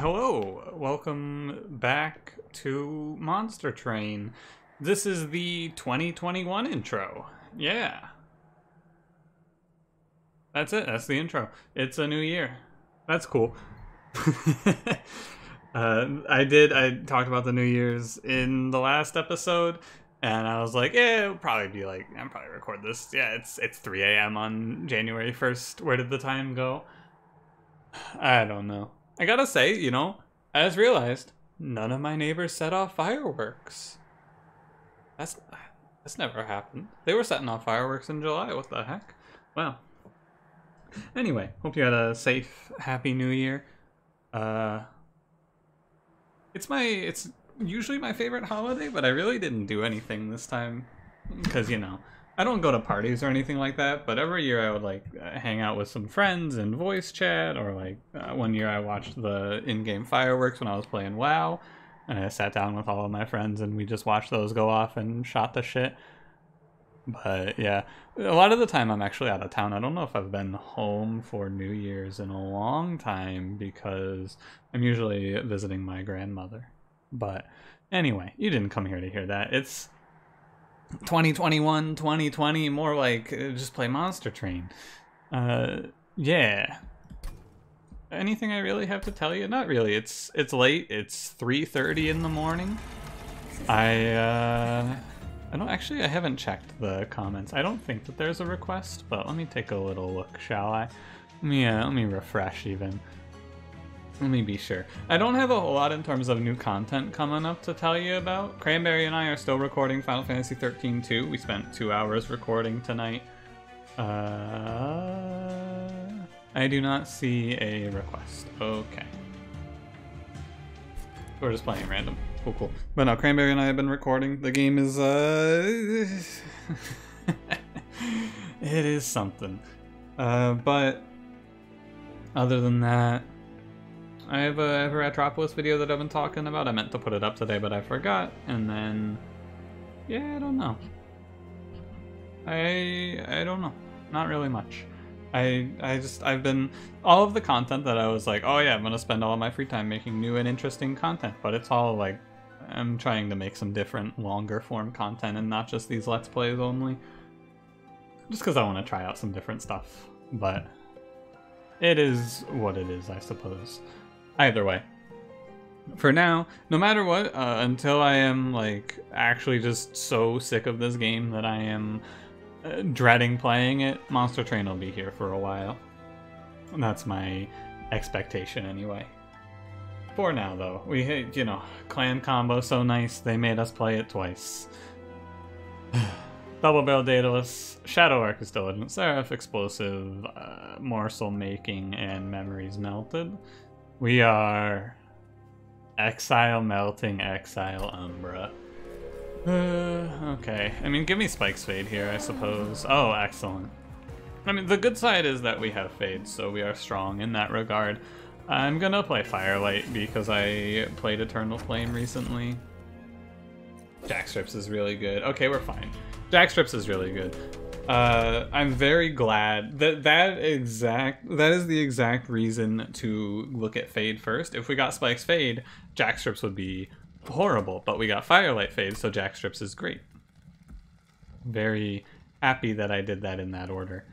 Hello, welcome back to Monster Train. This is the 2021 intro. Yeah. That's it, that's the intro. It's a new year. That's cool. uh, I did, I talked about the New Year's in the last episode, and I was like, yeah, it'll probably be like, I'm probably record this. Yeah, it's, it's 3 a.m. on January 1st. Where did the time go? I don't know. I gotta say, you know, just realized none of my neighbors set off fireworks. That's that's never happened. They were setting off fireworks in July. What the heck? Well. Anyway, hope you had a safe, happy New Year. Uh, it's my it's usually my favorite holiday, but I really didn't do anything this time because you know I don't go to parties or anything like that, but every year I would like uh, hang out with some friends and voice chat, or like uh, one year I watched the in-game fireworks when I was playing WoW, and I sat down with all of my friends and we just watched those go off and shot the shit. But yeah, a lot of the time I'm actually out of town. I don't know if I've been home for New Year's in a long time because I'm usually visiting my grandmother. But anyway, you didn't come here to hear that. It's 2021, 2020, more like uh, just play Monster Train. Uh, yeah. Anything I really have to tell you? Not really. It's it's late. It's 3:30 in the morning. I uh, I don't actually. I haven't checked the comments. I don't think that there's a request, but let me take a little look, shall I? Let me uh, let me refresh even. Let me be sure. I don't have a whole lot in terms of new content coming up to tell you about. Cranberry and I are still recording Final Fantasy 13 2. We spent two hours recording tonight. Uh, I do not see a request. Okay. We're just playing random. Cool, cool. But now Cranberry and I have been recording. The game is, uh... it is something. Uh, but... Other than that, I have a, video that I've been talking about. I meant to put it up today, but I forgot. And then, yeah, I don't know. I I don't know. Not really much. I I just I've been all of the content that I was like, oh yeah, I'm gonna spend all of my free time making new and interesting content, but it's all like I'm trying to make some different, longer form content and not just these let's plays only. Just because I want to try out some different stuff, but it is what it is, I suppose. Either way. For now, no matter what, uh, until I am like actually just so sick of this game that I am uh, dreading playing it, Monster Train will be here for a while. And That's my expectation anyway. For now, though, we hit, you know, clan combo so nice they made us play it twice. Double Barrel Daedalus, Shadow Arcus Diligent Seraph, Explosive, uh, Morsel Making, and Memories Melted. We are Exile Melting, Exile Umbra. Uh, okay. I mean, give me Spike's Fade here, I suppose. Oh, excellent. I mean, the good side is that we have Fade, so we are strong in that regard. I'm gonna play Firelight because I played Eternal Flame recently. Jackstrips is really good. Okay, we're fine. Jackstrips is really good. Uh, I'm very glad that that exact that is the exact reason to look at Fade first. If we got Spike's Fade, Jackstrips would be horrible, but we got Firelight Fade, so Jackstrips is great. Very happy that I did that in that order.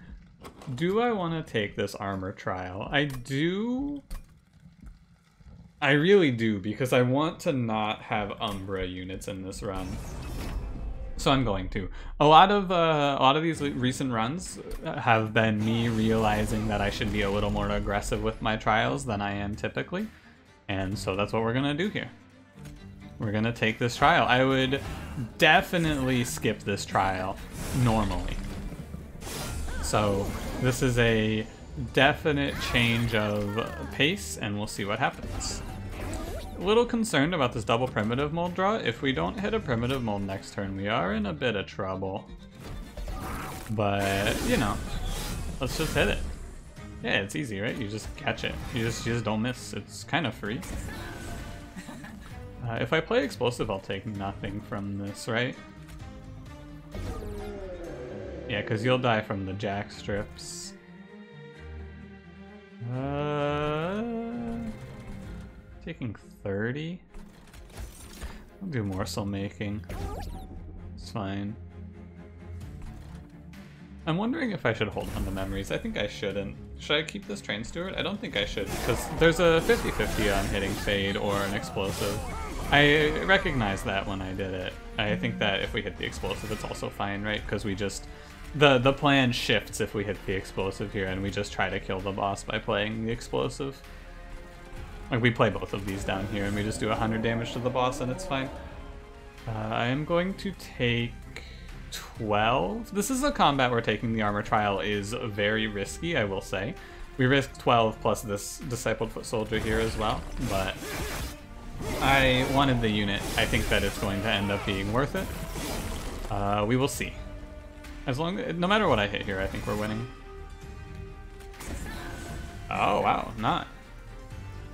Do I want to take this armor trial? I do. I really do, because I want to not have Umbra units in this run. So I'm going to. A lot of uh, a lot of these recent runs have been me realizing that I should be a little more aggressive with my trials than I am typically, and so that's what we're gonna do here. We're gonna take this trial. I would definitely skip this trial normally. So this is a definite change of pace, and we'll see what happens little concerned about this double primitive mold draw. If we don't hit a primitive mold next turn, we are in a bit of trouble. But, you know, let's just hit it. Yeah, it's easy, right? You just catch it. You just, you just don't miss. It's kind of free. Uh, if I play explosive, I'll take nothing from this, right? Yeah, because you'll die from the jack strips. Uh... taking 30. I'll do morsel making. It's fine. I'm wondering if I should hold on to memories. I think I shouldn't. Should I keep this train steward? I don't think I should, because there's a 50-50 on hitting fade or an explosive. I recognize that when I did it. I think that if we hit the explosive, it's also fine, right? Because we just... The, the plan shifts if we hit the explosive here, and we just try to kill the boss by playing the explosive. Like, we play both of these down here, and we just do 100 damage to the boss, and it's fine. Uh, I am going to take 12. This is a combat where taking the armor trial is very risky, I will say. We risk 12 plus this Discipled Foot Soldier here as well, but I wanted the unit. I think that it's going to end up being worth it. Uh, we will see. As long, no matter what I hit here, I think we're winning. Oh, wow, not.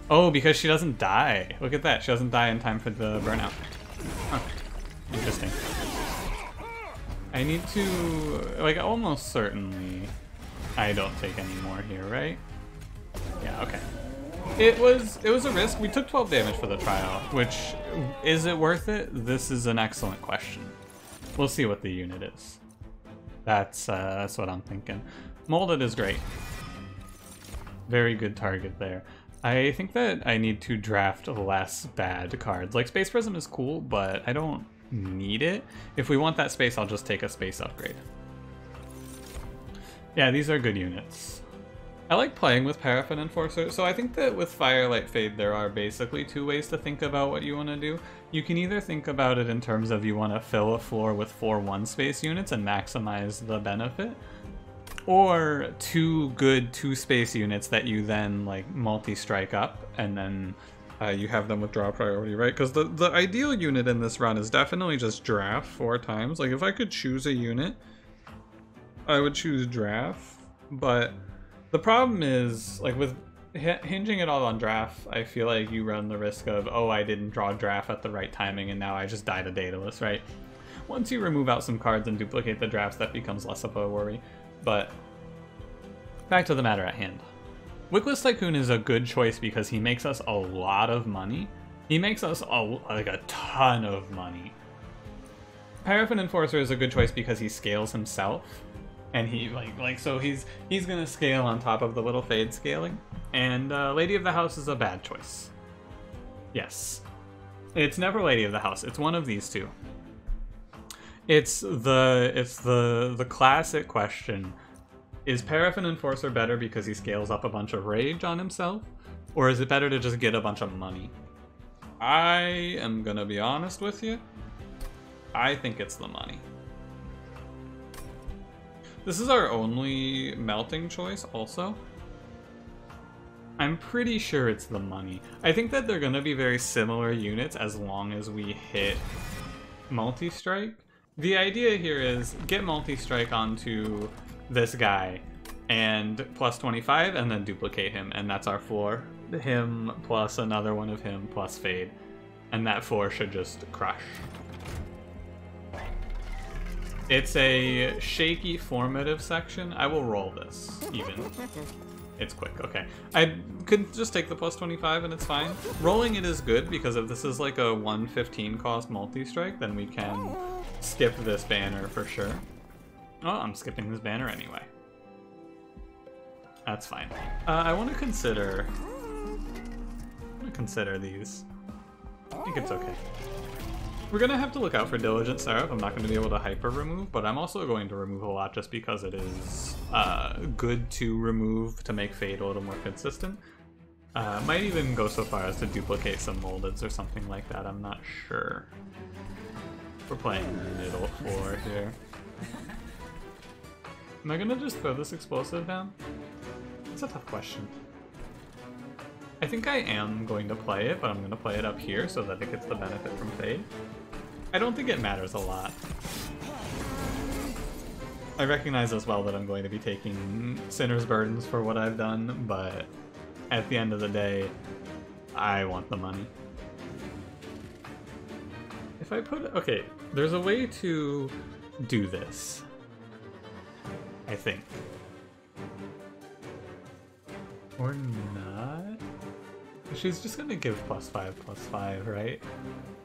Oh, because she doesn't die. Look at that, she doesn't die in time for the burnout. Huh. Interesting. I need to, like, almost certainly I don't take any more here, right? Yeah, okay. It was it was a risk. We took 12 damage for the trial, which is it worth it? This is an excellent question. We'll see what the unit is. That's uh, that's what I'm thinking. Molded is great. Very good target there. I think that I need to draft less bad cards. Like Space Prism is cool, but I don't need it. If we want that space, I'll just take a space upgrade. Yeah, these are good units. I like playing with Paraffin Enforcer, so I think that with Firelight Fade there are basically two ways to think about what you want to do. You can either think about it in terms of you want to fill a floor with four one space units and maximize the benefit, or two good two space units that you then like multi-strike up and then uh, you have them with draw priority, right? Because the, the ideal unit in this run is definitely just draft four times. Like, if I could choose a unit, I would choose draft. But the problem is, like, with hinging it all on draft, I feel like you run the risk of, oh, I didn't draw draft at the right timing, and now I just died a Daedalus, right? Once you remove out some cards and duplicate the drafts, that becomes less of a worry. But back to the matter at hand. Wickless Tycoon is a good choice because he makes us a lot of money. He makes us a, like a ton of money. Paraffin Enforcer is a good choice because he scales himself. And he like like so he's he's gonna scale on top of the little fade scaling. And uh, Lady of the House is a bad choice. Yes. It's never Lady of the House, it's one of these two. It's the it's the the classic question is Paraffin Enforcer better because he scales up a bunch of rage on himself? Or is it better to just get a bunch of money? I am gonna be honest with you. I think it's the money. This is our only melting choice also. I'm pretty sure it's the money. I think that they're gonna be very similar units as long as we hit multi-strike. The idea here is get multi-strike onto this guy and plus 25 and then duplicate him and that's our four. Him plus another one of him plus fade. And that four should just crush. It's a shaky formative section. I will roll this even. It's quick okay. I could just take the plus 25 and it's fine. Rolling it is good because if this is like a 115 cost multi-strike then we can skip this banner for sure oh i'm skipping this banner anyway that's fine. Uh, I want to consider... I want to consider these. I think it's okay. We're going to have to look out for Diligent Seraph. I'm not going to be able to hyper remove, but I'm also going to remove a lot just because it is uh, good to remove to make Fade a little more consistent. Uh, might even go so far as to duplicate some Moldeds or something like that, I'm not sure. We're playing middle four here. Am I gonna just throw this explosive down? It's a tough question. I think I am going to play it, but I'm to play it up here so that it gets the benefit from Fade. I don't think it matters a lot. I recognize as well that I'm going to be taking Sinner's Burdens for what I've done, but at the end of the day, I want the money. If I put... Okay, there's a way to do this. I think. Or not? She's just gonna give plus five, plus five, right?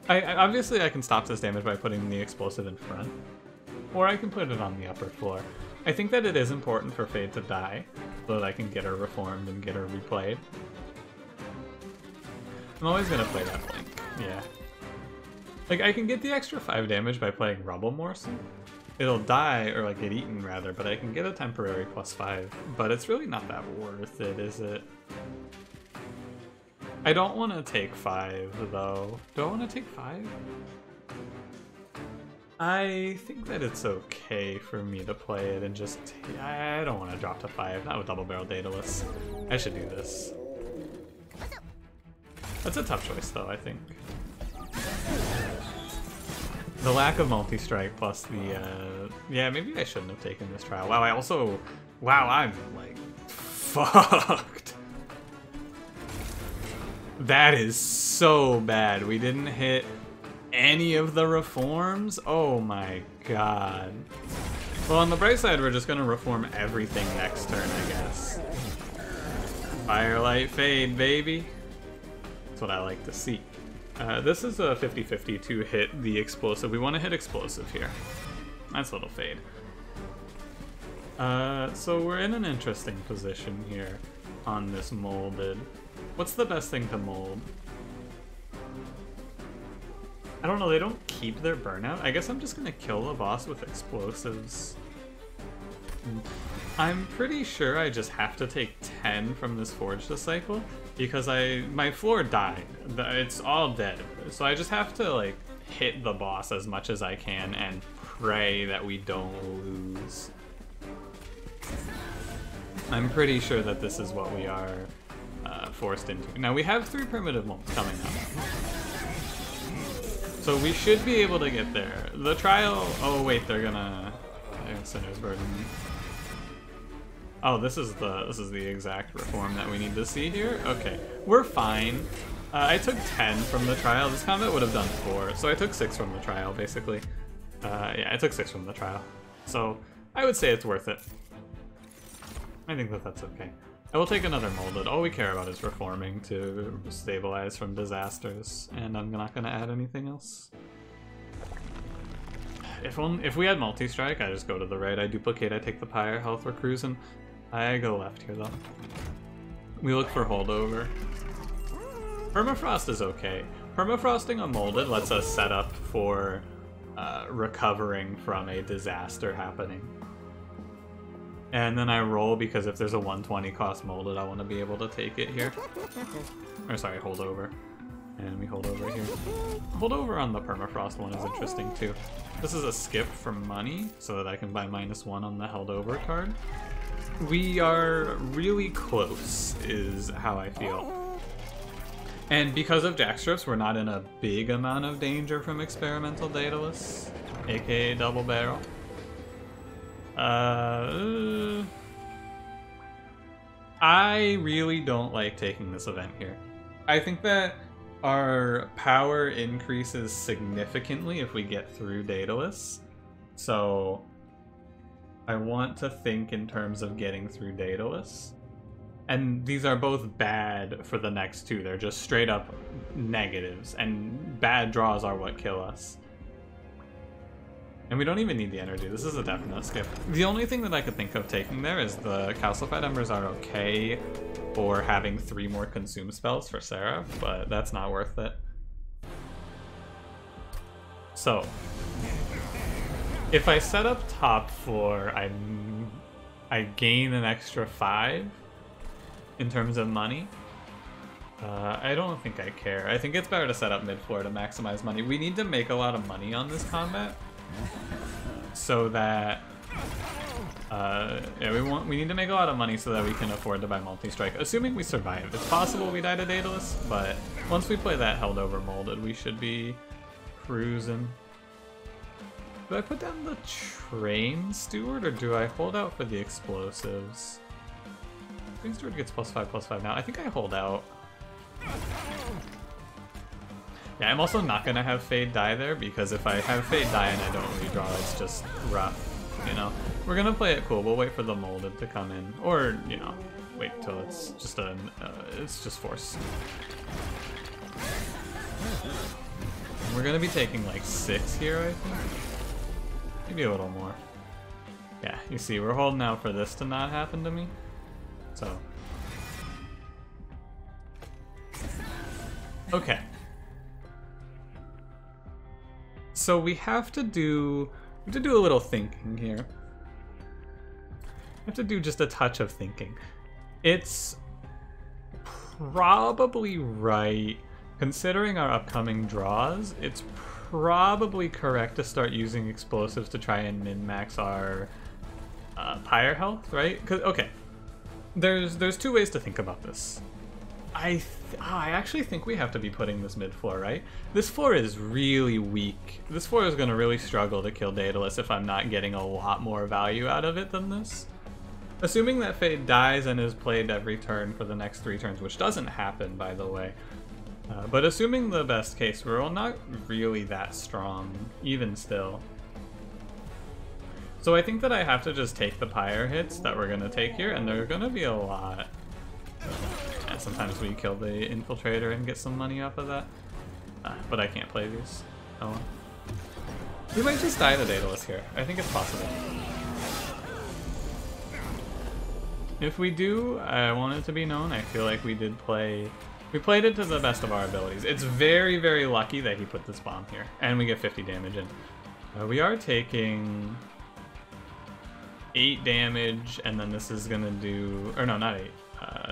I, I obviously I can stop this damage by putting the explosive in front, or I can put it on the upper floor. I think that it is important for Fade to die, so that I can get her reformed and get her replayed. I'm always gonna play that Plink, yeah. Like, I can get the extra 5 damage by playing Rubble Morsel. It'll die, or like get eaten rather, but I can get a temporary plus 5. But it's really not that worth it, is it? I don't want to take 5, though. Do I want to take 5? I think that it's okay for me to play it and just... I don't want to drop to 5, not with Double Barrel Daedalus. I should do this. That's a tough choice, though, I think. The lack of multi-strike plus the, uh... Yeah, maybe I shouldn't have taken this trial. Wow, I also... Wow, I'm, like, fucked. That is so bad. We didn't hit any of the reforms? Oh my god. Well, on the bright side, we're just gonna reform everything next turn, I guess. Firelight Fade, baby. That's what I like to see. Uh, this is a 50-50 to hit the explosive. We want to hit explosive here. Nice little fade. Uh, so we're in an interesting position here on this molded. What's the best thing to mold? I don't know, they don't keep their burnout. I guess I'm just gonna kill the boss with explosives. I'm pretty sure I just have to take 10 from this Forge Disciple because I my floor died. It's all dead. So I just have to like hit the boss as much as I can and pray that we don't lose. I'm pretty sure that this is what we are uh, forced into. Now we have three primitive molds coming up. So we should be able to get there. The trial... Oh wait, they're gonna... Sinner's Burden. Oh, this is the this is the exact reform that we need to see here? Okay, we're fine. Uh, I took 10 from the trial. This combat would have done 4, so I took 6 from the trial, basically. Uh, yeah, I took 6 from the trial. So, I would say it's worth it. I think that that's okay. I will take another molded. All we care about is reforming to stabilize from disasters, and I'm not going to add anything else. If only, if we had multi-strike, I just go to the right, I duplicate, I take the pyre health, we're cruising. I go left here though. We look for holdover. Permafrost is okay. Permafrosting a molded lets us set up for uh, recovering from a disaster happening. And then I roll because if there's a 120 cost molded, I want to be able to take it here. Or sorry, hold over. And we hold over here. Hold over on the permafrost one is interesting too. This is a skip for money, so that I can buy minus one on the held over card. We are really close, is how I feel. And because of Jackstrips, we're not in a big amount of danger from Experimental Daedalus, aka Double Barrel. Uh, I really don't like taking this event here. I think that our power increases significantly if we get through Daedalus. So I want to think in terms of getting through Daedalus. And these are both bad for the next two. They're just straight up negatives, and bad draws are what kill us. And we don't even need the energy. This is a definite skip. The only thing that I could think of taking there is the Calcified Embers are okay for having three more consume spells for Seraph, but that's not worth it. So, if I set up top four, I I gain an extra five in terms of money. Uh, I don't think I care. I think it's better to set up mid floor to maximize money. We need to make a lot of money on this combat so that uh, yeah, we want we need to make a lot of money so that we can afford to buy multi-strike. Assuming we survive, it's possible we die to Daedalus, but once we play that held over molded, we should be cruising. Do I put down the train steward or do I hold out for the explosives? Train steward gets plus five, plus five now. I think I hold out. Yeah, I'm also not gonna have Fade die there because if I have Fade die and I don't redraw, it's just rough, you know? We're gonna play it cool. We'll wait for the molded to come in, or, you know, wait till it's just a, uh, it's just force. We're gonna be taking like six here, I think. Maybe a little more. Yeah, you see, we're holding out for this to not happen to me. So. Okay. So we have to do we have to do a little thinking here. We have to do just a touch of thinking. It's probably right, considering our upcoming draws, it's probably correct to start using explosives to try and min-max our uh, pyre health, right? Cause okay, there's there's two ways to think about this. I th oh, I actually think we have to be putting this mid floor, right? This floor is really weak. This floor is gonna really struggle to kill Daedalus if I'm not getting a lot more value out of it than this. Assuming that Fade dies and is played every turn for the next three turns, which doesn't happen, by the way. Uh, but assuming the best case, we're all not really that strong, even still. So I think that I have to just take the pyre hits that we're to take here, and they're to be a lot. Yeah, sometimes we kill the infiltrator and get some money off of that. Uh, but I can't play these. Oh. We might just die to Daedalus here. I think it's possible. If we do, I want it to be known, I feel like we did play... We played it to the best of our abilities. It's very, very lucky that he put this bomb here. And we get 50 damage in. Uh, we are taking... 8 damage, and then this is gonna do... Or no, not 8. Uh,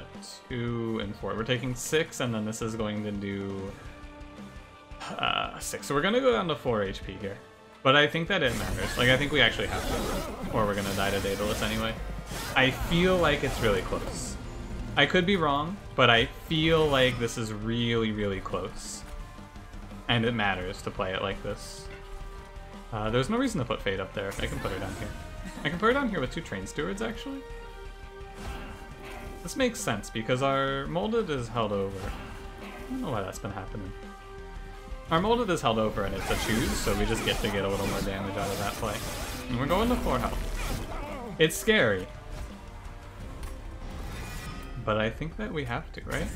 2 and 4. We're taking 6, and then this is going to do... Uh, 6. So we're gonna go down to 4 HP here. But I think that it matters. Like, I think we actually have to. Or we're gonna die to Daedalus anyway. I feel like it's really close. I could be wrong, but I feel like this is really, really close. And it matters to play it like this. Uh, there's no reason to put Fade up there. I can put her down here. I can put her down here with two Train Stewards, actually. This makes sense, because our Molded is held over. I don't know why that's been happening. Our Molded is held over and it's a choose, so we just get to get a little more damage out of that play. And we're going to 4 health. It's scary. But I think that we have to, right?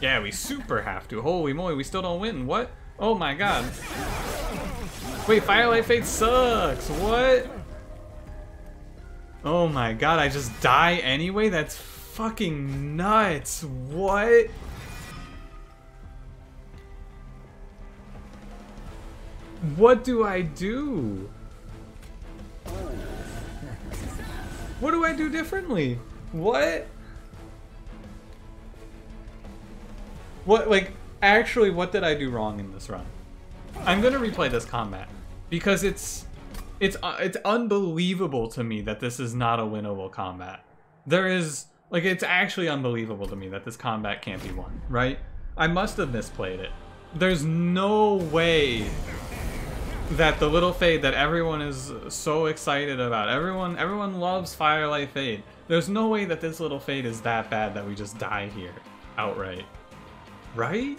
Yeah, we super have to. Holy moly, we still don't win. What? Oh my god. Wait, Firelight Fade sucks. What? Oh my god, I just die anyway? That's fucking nuts. What? What do I do? What do I do differently? What? What, like, actually, what did I do wrong in this run? I'm gonna replay this combat because it's it's uh, it's unbelievable to me that this is not a winnable combat. There is like it's actually unbelievable to me that this combat can't be won, right? I must have misplayed it. There's no way that the little fade that everyone is so excited about. Everyone everyone loves Firelight Fade. There's no way that this little fade is that bad that we just die here outright. Right?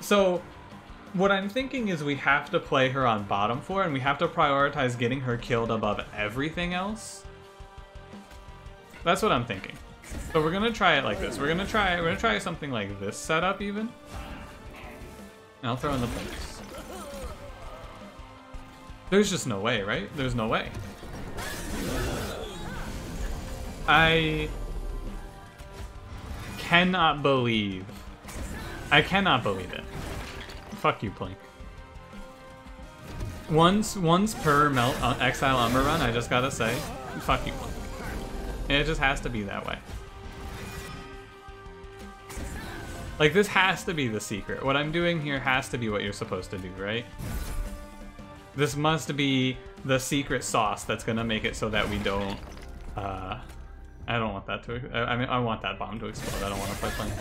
So what I'm thinking is we have to play her on bottom floor and we have to prioritize getting her killed above everything else. That's what I'm thinking. So we're gonna try it like this. We're gonna try we're gonna try something like this setup even. And I'll throw in the players. There's just no way, right? There's no way. I cannot believe. I cannot believe it. Fuck you, Plink. Once, once per melt uh, Exile Umbra run, I just gotta say, fuck you, Plink. It just has to be that way. Like, this has to be the secret. What I'm doing here has to be what you're supposed to do, right? This must be the secret sauce that's gonna make it so that we don't, uh, I don't want that to, I mean, I want that bomb to explode. I don't want to play plane.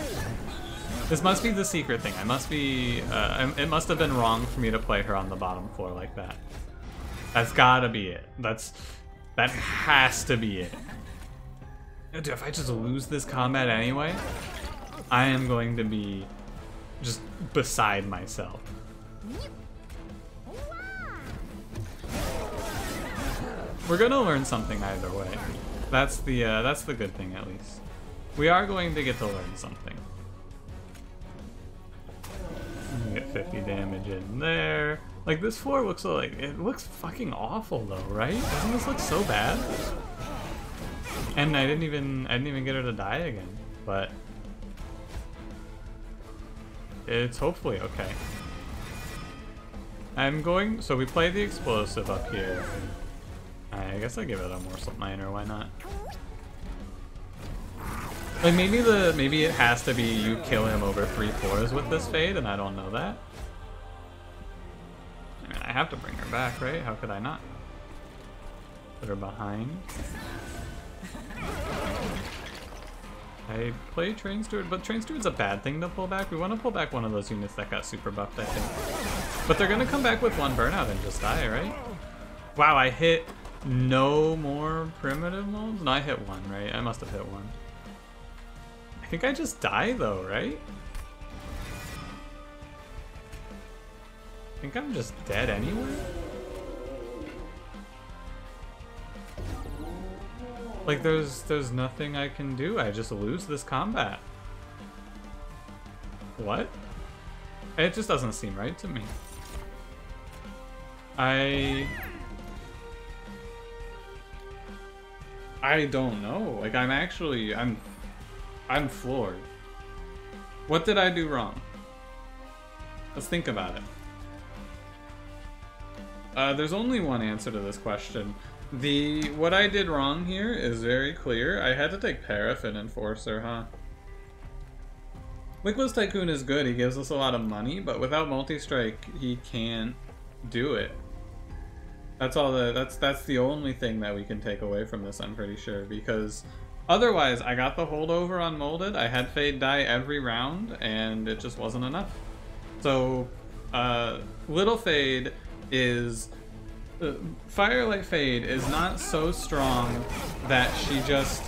This must be the secret thing. I must be, uh, it must have been wrong for me to play her on the bottom floor like that. That's gotta be it. That's, that has to be it. Dude, if I just lose this combat anyway, I am going to be just beside myself. We're gonna learn something either way. That's the uh, that's the good thing at least. We are going to get to learn something. 50 damage in there. Like this floor looks like it looks fucking awful though, right? Doesn't this look so bad? And I didn't even I didn't even get her to die again, but it's hopefully okay. I'm going so we play the explosive up here. I guess I give it a morsel miner, why not? Like maybe the maybe it has to be you kill him over three floors with this fade, and I don't know that. I mean, I have to bring her back, right? How could I not? Put her behind. I play Train Steward, but Train Steward's a bad thing to pull back. We want to pull back one of those units that got super buffed, I think. But they're gonna come back with one burnout and just die, right? Wow, I hit no more primitive molds? No, I hit one, right? I must have hit one. I think I just die though, right? I think I'm just dead anyway? Like there's there's nothing I can do. I just lose this combat. What? It just doesn't seem right to me. I I don't know. Like I'm actually I'm I'm floored. What did I do wrong? Let's think about it. Uh, there's only one answer to this question. The what I did wrong here is very clear. I had to take Paraffin Enforcer, huh? Wickless Tycoon is good. He gives us a lot of money, but without multi-strike, he can't do it. That's all the that's that's the only thing that we can take away from this, I'm pretty sure, because Otherwise, I got the holdover on Molded. I had Fade die every round, and it just wasn't enough. So, uh, Little Fade is... Uh, Firelight Fade is not so strong that she just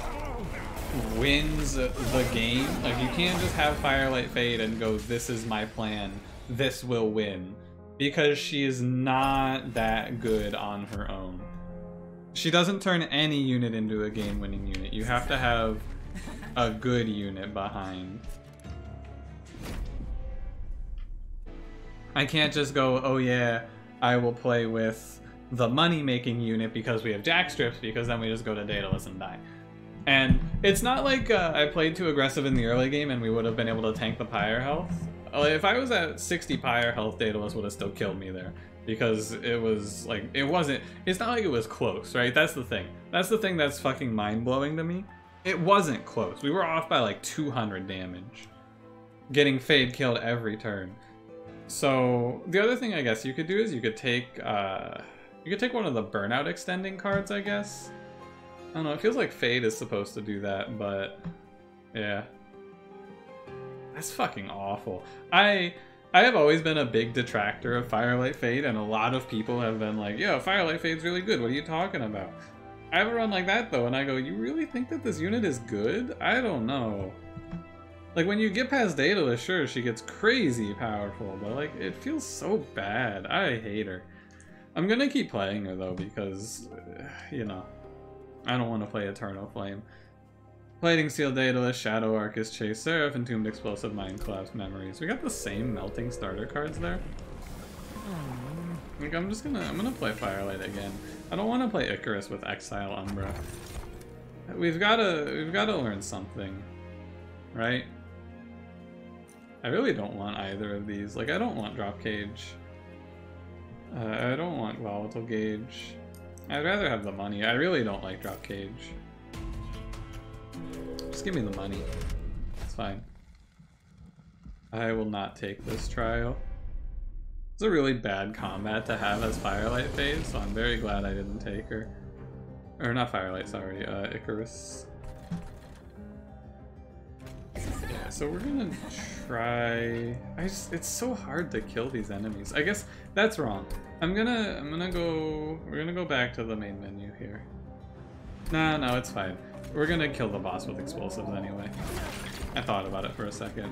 wins the game. Like, you can't just have Firelight Fade and go, this is my plan, this will win. Because she is not that good on her own. She doesn't turn any unit into a game-winning unit. You have to have a good unit behind. I can't just go, oh yeah, I will play with the money-making unit because we have jack strips, because then we just go to Daedalus and die. And it's not like uh, I played too aggressive in the early game and we would have been able to tank the pyre health. If I was at 60 pyre health, Daedalus would have still killed me there because it was like it wasn't it's not like it was close right? That's the thing. That's the thing that's fucking mind-blowing to me. It wasn't close. We were off by like 200 damage. Getting fade killed every turn. So the other thing i guess you could do is you could take uh you could take one of the burnout extending cards i guess. I don't know it feels like fade is supposed to do that but yeah. That's fucking awful. I I have always been a big detractor of Firelight Fade, and a lot of people have been like, yo, Firelight Fade's really good, what are you talking about? I have a run like that though, and I go, you really think that this unit is good? I don't know. Like, when you get past Daedalus, sure, she gets crazy powerful, but like, it feels so bad. I hate her. I'm gonna keep playing her though, because, you know, I don't want to play Eternal Flame. Plating Seal Daedalus, Shadow Arcus, Chaste Seraph, Entombed Explosive Mind Collapse Memories. We got the same melting starter cards there. Like I'm just gonna I'm gonna play Firelight again. I don't wanna play Icarus with Exile Umbra. We've gotta we've gotta learn something. Right? I really don't want either of these. Like I don't want Drop Cage. Uh, I don't want Volatile Gauge. I'd rather have the money. I really don't like Drop Cage. Just give me the money. It's fine. I will not take this trial. It's a really bad combat to have as Firelight Fade, so I'm very glad I didn't take her. Or not Firelight, sorry, uh, Icarus. Yeah, so we're gonna try... I just, it's so hard to kill these enemies. I guess that's wrong. I'm gonna, I'm gonna go, we're gonna go back to the main menu here. Nah, no, it's fine. We're gonna kill the boss with explosives anyway. I thought about it for a second.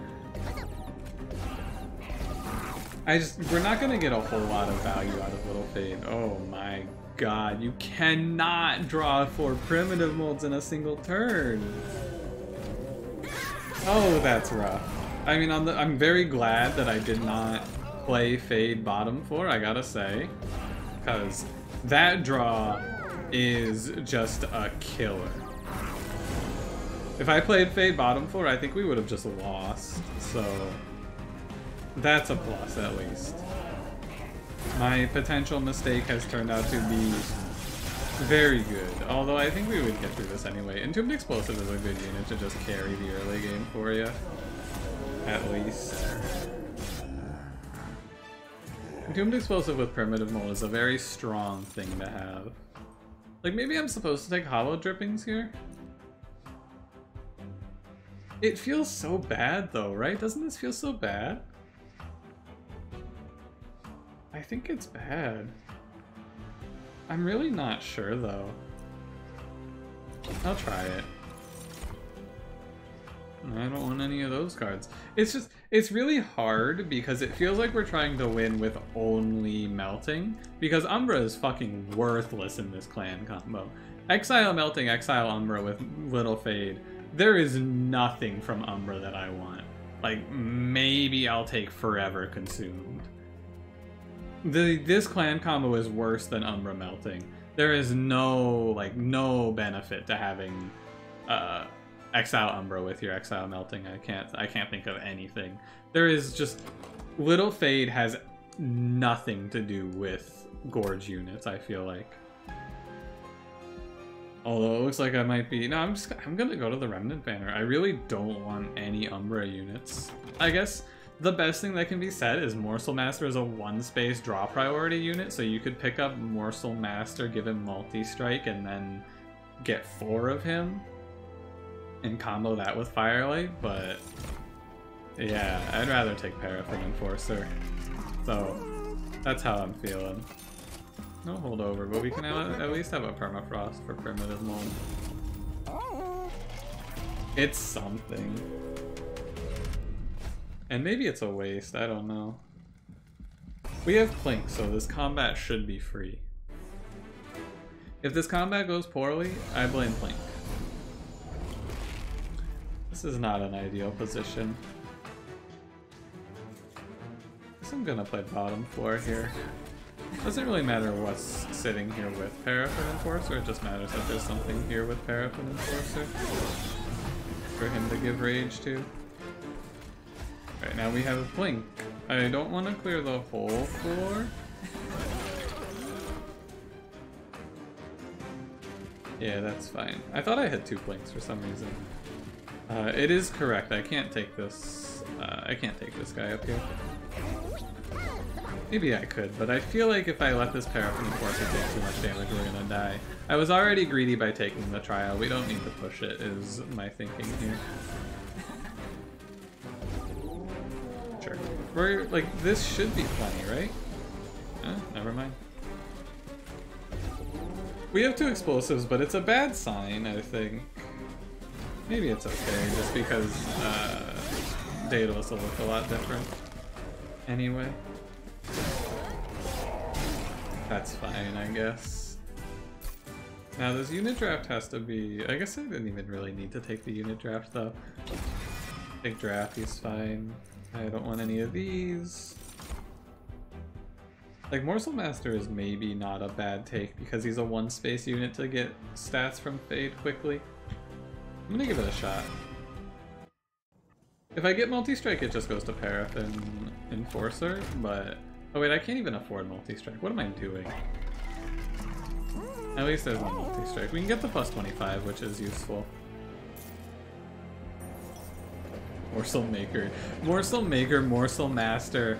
I just, we're not gonna get a whole lot of value out of Little Fade. Oh my god, you cannot draw four primitive molds in a single turn. Oh, that's rough. I mean, the, I'm very glad that I did not play Fade bottom four, I gotta say. Because that draw is just a killer. If I played Fade bottom four, I think we would have just lost. So that's a plus at least. My potential mistake has turned out to be very good, although I think we would get through this anyway. Entombed Explosive is a good unit to just carry the early game for you, at least. Entombed Explosive with Primitive Mold is a very strong thing to have. Like, maybe I'm supposed to take Hollow Drippings here? It feels so bad though, right? Doesn't this feel so bad? I think it's bad. I'm really not sure though. I'll try it. I don't want any of those cards. It's just, it's really hard because it feels like we're trying to win with only melting. Because Umbra is fucking worthless in this clan combo. Exile melting, exile Umbra with little fade. There is nothing from Umbra that I want. Like, maybe I'll take Forever Consumed. The This clan combo is worse than Umbra melting. There is no, like, no benefit to having uh, Exile Umbra with your Exile melting. I can't, I can't think of anything. There is just... Little Fade has nothing to do with Gorge units, I feel like. Although it looks like I might be... No, I'm just... I'm gonna go to the Remnant banner. I really don't want any Umbra units. I guess the best thing that can be said is Morsel Master is a one-space draw priority unit, so you could pick up Morsel Master, give him multi-strike, and then get four of him and combo that with Firelight, but yeah, I'd rather take Paraffin Enforcer. So that's how I'm feeling. No holdover, but we can have, at least have a permafrost for primitive mold. It's something. And maybe it's a waste, I don't know. We have Plink, so this combat should be free. If this combat goes poorly, I blame Plink. This is not an ideal position. I'm gonna play bottom floor here. Doesn't really matter what's sitting here with Paraffin Enforcer, it just matters that there's something here with Paraffin Enforcer for him to give rage to. Right now we have a Plink. I don't want to clear the whole floor. Yeah, that's fine. I thought I had two Plinks for some reason. Uh, it is correct, I can't take this, uh, I can't take this guy up here. Maybe I could, but I feel like if I let this Paraffin Enforcer take too much damage, we're gonna die. I was already greedy by taking the trial. We don't need to push it, is my thinking here. Sure. We're, like, this should be plenty, right? Eh, never mind. We have two explosives, but it's a bad sign, I think. Maybe it's okay, just because uh, Daedalus will look a lot different. Anyway. That's fine, I guess. Now this unit draft has to be... I guess I didn't even really need to take the unit draft though. Big draft is fine. I don't want any of these. Like, Morsel Master is maybe not a bad take because he's a one-space unit to get stats from Fade quickly. I'm gonna give it a shot. If I get multi-strike, it just goes to Paraffin Enforcer, but... Oh wait, I can't even afford multi-strike. What am I doing? At least there's no multi-strike. We can get the plus 25, which is useful. Morsel Maker. Morsel Maker, Morsel Master.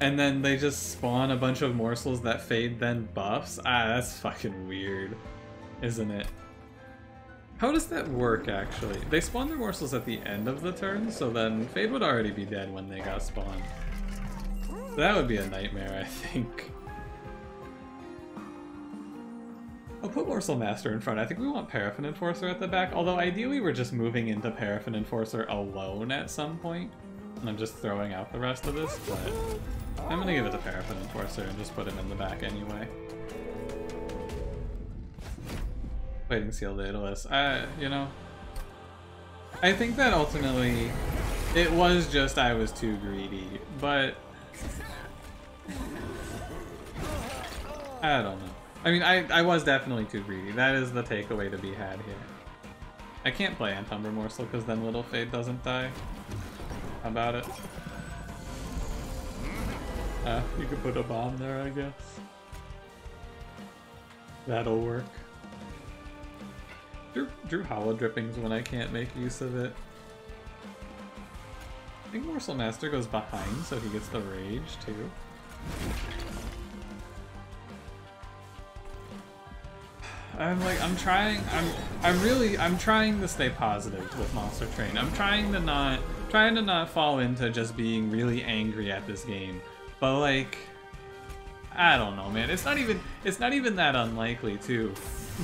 And then they just spawn a bunch of morsels that fade then buffs? Ah, that's fucking weird. Isn't it? How does that work, actually? They spawn their morsels at the end of the turn, so then Fade would already be dead when they got spawned. That would be a nightmare, I think. I'll put Morsel Master in front. I think we want Paraffin Enforcer at the back, although ideally we're just moving into Paraffin Enforcer alone at some point. And I'm just throwing out the rest of this, but I'm gonna give it to Paraffin Enforcer and just put him in the back anyway. Waiting Seal Daedalus. I, you know, I think that ultimately it was just I was too greedy, but I don't know. I mean, I, I was definitely too greedy. That is the takeaway to be had here. I can't play Antumber Morsel because then Little Fade doesn't die. How about it? Uh, you could put a bomb there, I guess. That'll work. Drew, drew hollow drippings when I can't make use of it. I think Morsel Master goes behind so he gets the rage too. I'm like I'm trying I'm I'm really I'm trying to stay positive with Monster Train. I'm trying to not trying to not fall into just being really angry at this game. But like I don't know, man. It's not even it's not even that unlikely too.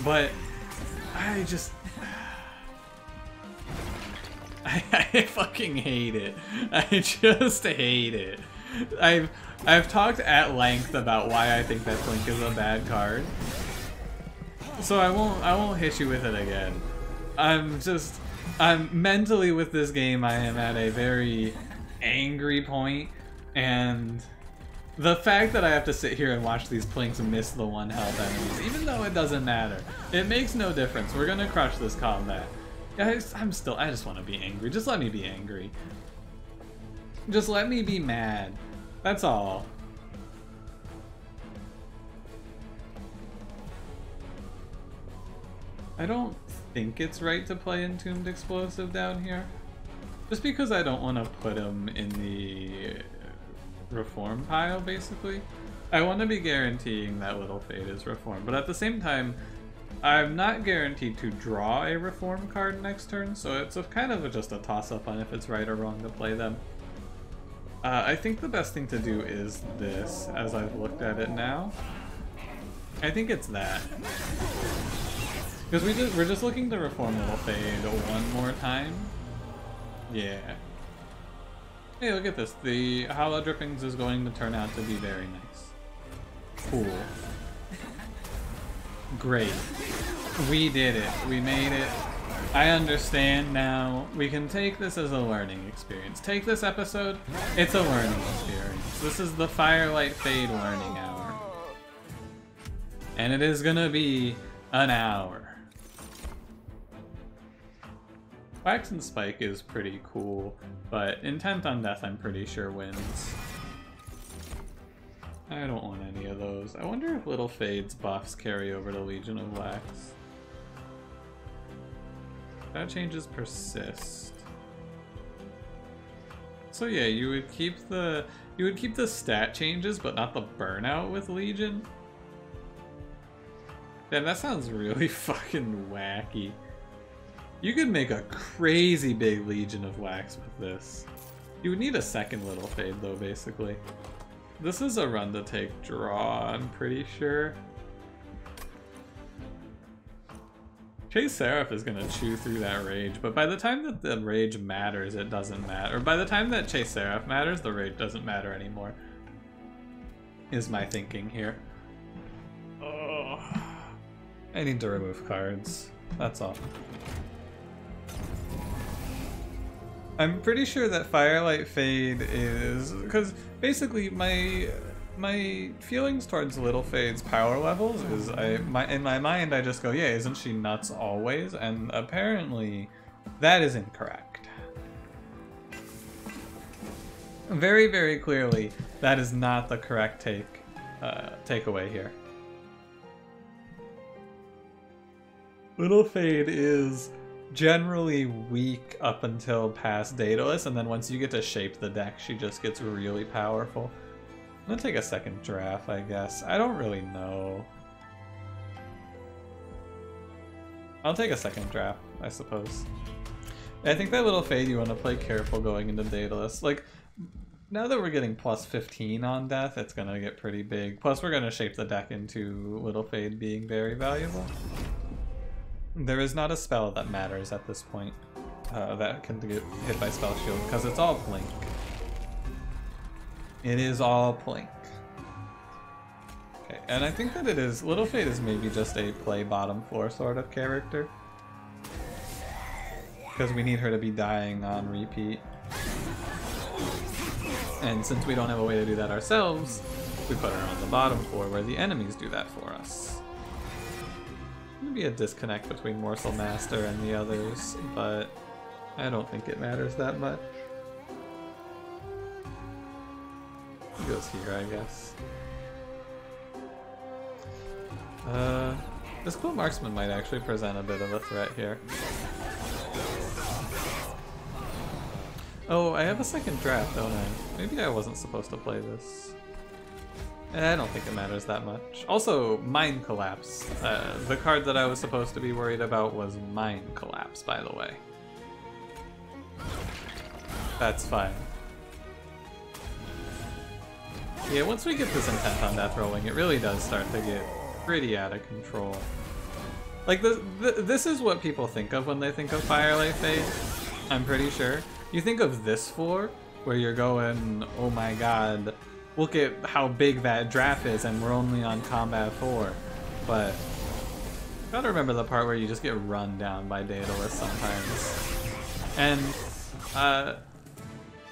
But I just I, fucking hate it. I just hate it. I've I've talked at length about why I think that Plink is a bad card. So I won't I won't hit you with it again. I'm just I'm mentally with this game I am at a very angry point and the fact that I have to sit here and watch these plinks miss the one health enemies, even though it doesn't matter, it makes no difference. We're gonna crush this combat. Guys, I'm still, I just want to be angry. Just let me be angry. Just let me be mad. That's all. I don't think it's right to play Entombed Explosive down here. Just because I don't want to put him in the reform pile, basically. I want to be guaranteeing that Little Fade is reformed, but at the same time, I'm not guaranteed to draw a reform card next turn, so it's a kind of a, just a toss-up on if it's right or wrong to play them. Uh, I think the best thing to do is this, as I've looked at it now. I think it's that. Because we just, we're just looking to reform Little Fade one more time. Yeah. Hey, look at this. The Hollow Drippings is going to turn out to be very nice. Cool. Great. We did it. We made it. I understand now. We can take this as a learning experience. Take this episode, it's a learning experience. This is the Firelight Fade learning hour. And it is gonna be an hour. Wax and Spike is pretty cool, but Intent on Death I'm pretty sure wins. I don't want any of those. I wonder if Little Fade's buffs carry over to Legion of Wax. That changes persist. So yeah, you would keep the you would keep the stat changes, but not the burnout with Legion. Damn, that sounds really fucking wacky. You could make a crazy big Legion of Wax with this. You would need a second Little Fade though, basically. This is a run to take draw, I'm pretty sure. Chaste Seraph is gonna chew through that rage, but by the time that the rage matters, it doesn't matter. Or by the time that Chaste Seraph matters, the rage doesn't matter anymore. Is my thinking here. Oh, I need to remove cards. That's all. I'm pretty sure that Firelight Fade is because basically my my feelings towards Little Fade's power levels is I my in my mind I just go yeah isn't she nuts always and apparently that is incorrect. Very very clearly that is not the correct take uh, takeaway here. Little Fade is generally weak up until past Daedalus, and then once you get to shape the deck, she just gets really powerful. I'm gonna take a second draft, I guess. I don't really know. I'll take a second draft, I suppose. I think that little fade you want to play careful going into Daedalus. Like, now that we're getting plus 15 on death, it's gonna get pretty big. Plus, we're gonna shape the deck into Little Fade being very valuable. There is not a spell that matters at this point uh, that can get hit by Spell Shield, because it's all Plink. It is all Plink. Okay, and I think that it is, Little Fade is maybe just a play bottom floor sort of character. Because we need her to be dying on repeat. And since we don't have a way to do that ourselves, we put her on the bottom floor where the enemies do that for us. Maybe a disconnect between Morsel Master and the others, but I don't think it matters that much. He goes here, I guess. Uh, this cool Marksman might actually present a bit of a threat here. Oh, I have a second draft, don't I? Maybe I wasn't supposed to play this. I don't think it matters that much. Also, Mind Collapse. Uh, the card that I was supposed to be worried about was Mind Collapse, by the way. That's fine. Yeah, once we get this intent on death rolling, it really does start to get pretty out of control. Like, this, this is what people think of when they think of Firelight Fade, I'm pretty sure. You think of this floor, where you're going, oh my god, look at how big that draft is and we're only on combat 4. But, gotta remember the part where you just get run down by Daedalus sometimes. And, uh,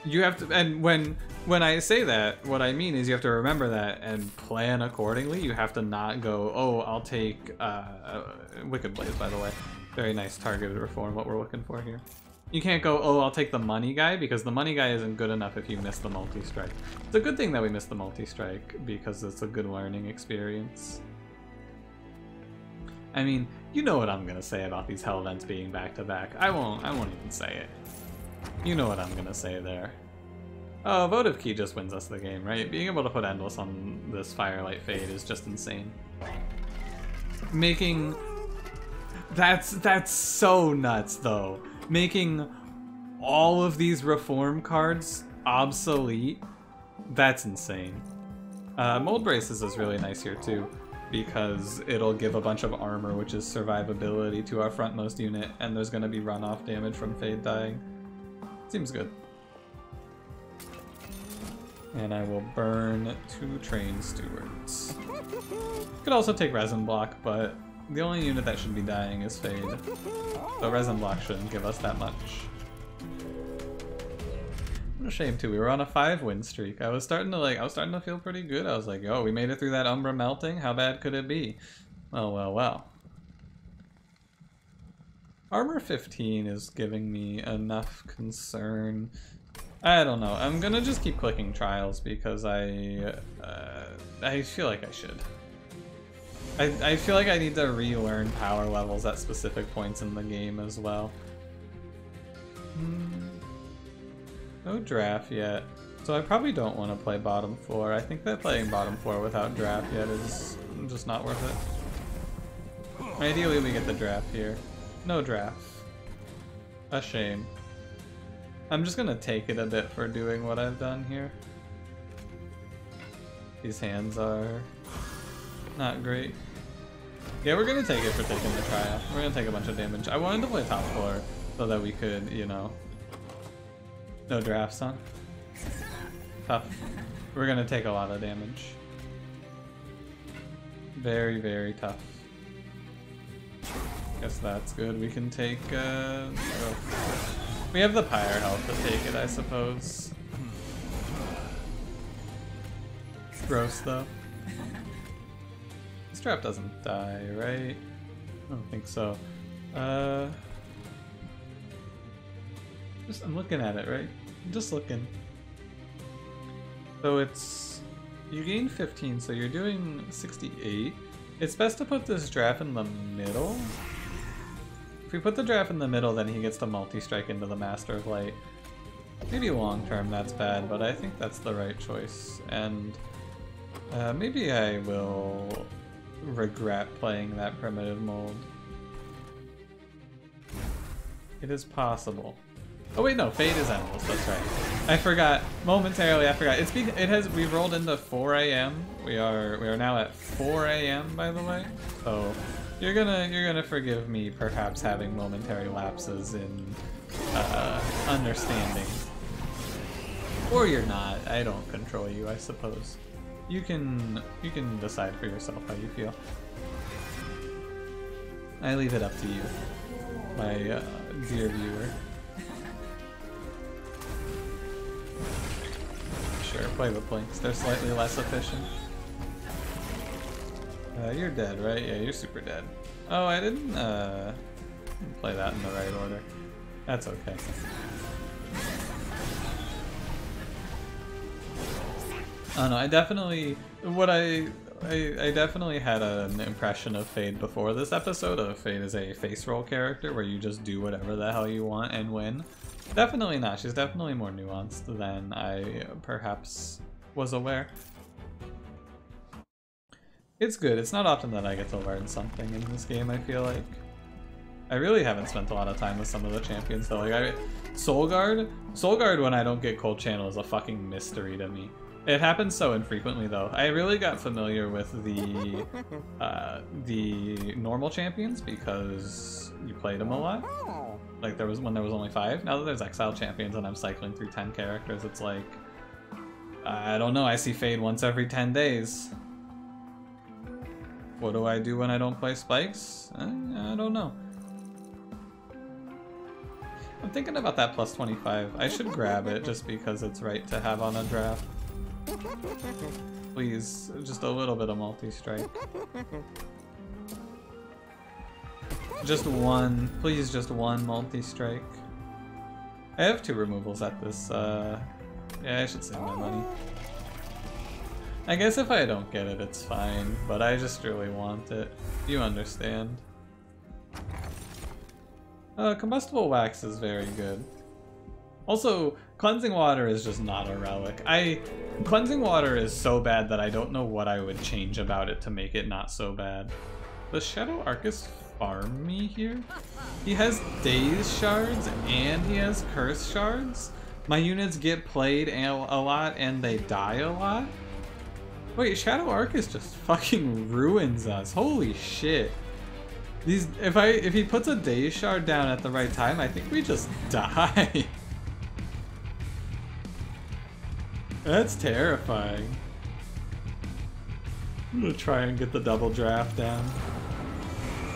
you have to, and when when I say that, what I mean is you have to remember that and plan accordingly. You have to not go, oh, I'll take uh, Wicked Blaze, by the way. Very nice targeted reform, what we're looking for here. You can't go, oh, I'll take the money guy, because the money guy isn't good enough if you miss the multi-strike. It's a good thing that we missed the multi-strike, because it's a good learning experience. I mean, you know what I'm gonna say about these hell events being back-to-back. -back. I won't, I won't even say it. You know what I'm gonna say there. Oh, Votive Key just wins us the game, right? Being able to put Endless on this Firelight Fade is just insane. Making... That's, that's so nuts, though. Making all of these Reform cards obsolete, that's insane. Uh, Mold Braces is really nice here, too, because it'll give a bunch of armor, which is survivability, to our frontmost unit, and there's to be runoff damage from Fade dying. Seems good. And I will burn two train stewards. Could also take resin block, but the only unit that should be dying is Fade. So resin block shouldn't give us that much. What a shame too. We were on a five win streak. I was starting to like I was starting to feel pretty good. I was like, oh, we made it through that Umbra melting. How bad could it be? Well, well, well. Armor 15 is giving me enough concern I don't know. I'm gonna just keep clicking trials because I uh, I feel like I should. I, I feel like I need to relearn power levels at specific points in the game as well. Hmm. No draft yet. So I probably don't want to play bottom floor. I think that playing bottom floor without draft yet is just not worth it. Ideally we get the draft here. No draft. A shame. I'm just gonna take it a bit for doing what I've done here. These hands are not great. Yeah, we're gonna take it for taking the trial. We're gonna take a bunch of damage. I wanted to play top floor so that we could, you know, no drafts, huh? Tough. We're gonna take a lot of damage. Very, very tough. Guess that's good. We can take, uh, oh. We have the pyre health to take it, I suppose. Gross, though. This trap doesn't die, right? I don't think so. Uh, just I'm looking at it, right? I'm just looking. So it's you gain 15, so you're doing 68. It's best to put this draft in the middle. If we put the draft in the middle, then he gets to multi-strike into the Master of Light. Maybe long term that's bad, but I think that's the right choice. And uh, maybe I will regret playing that primitive mold. It is possible. Oh wait, no, Fade is endless. That's right. I forgot momentarily. I forgot. It's been, it has we rolled into 4 a.m. We are we are now at 4 a.m. By the way, so you're gonna you're gonna forgive me perhaps having momentary lapses in uh, understanding. Or you're not. I don't control you, I suppose. You can you can decide for yourself how you feel. I leave it up to you, my uh, dear viewer. Sure, play the Plinks. They're slightly less efficient. Uh, you're dead, right? Yeah, you're super dead. Oh, I didn't, uh, play that in the right order. That's okay. Oh no, I definitely, what I, I, I definitely had an impression of Fade before this episode of Fade is a face roll character where you just do whatever the hell you want and win. Definitely not. She's definitely more nuanced than I perhaps was aware. It's good. It's not often that I get to learn something in this game, I feel like. I really haven't spent a lot of time with some of the champions though. Like I Soul Guard? Soul Guard when I don't get cold channel is a fucking mystery to me. It happens so infrequently though. I really got familiar with the uh, the normal champions because you played them a lot. Like there was when there was only five. Now that there's exile champions and I'm cycling through ten characters, it's like I don't know. I see Fade once every ten days. What do I do when I don't play spikes? I, I don't know. I'm thinking about that plus 25. I should grab it just because it's right to have on a draft. Please, just a little bit of multi-strike. Just one, please just one multi-strike. I have two removals at this, uh... Yeah, I should save my money. I guess if I don't get it, it's fine, but I just really want it. You understand. Uh, combustible wax is very good. Also, cleansing water is just not a relic. I cleansing water is so bad that I don't know what I would change about it to make it not so bad. The Shadow Arcus farm me here? He has Daze shards and he has Curse shards. My units get played a lot and they die a lot. Wait, Shadow Arcus just fucking ruins us. Holy shit. These, if I, if he puts a Daze Shard down at the right time, I think we just die. That's terrifying. I'm gonna try and get the double draft down.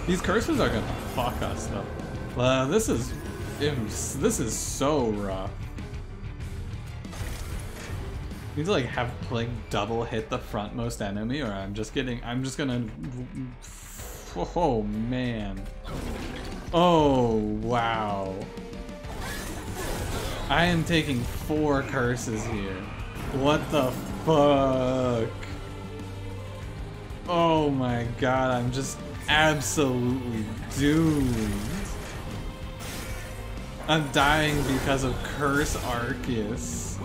These curses are gonna fuck us though. Uh, this is, this is so rough. need to like have like double hit the frontmost enemy or I'm just getting I'm just gonna Oh man. Oh wow. I am taking four curses here. What the fuck? Oh my god, I'm just absolutely doomed. I'm dying because of Curse Arcus.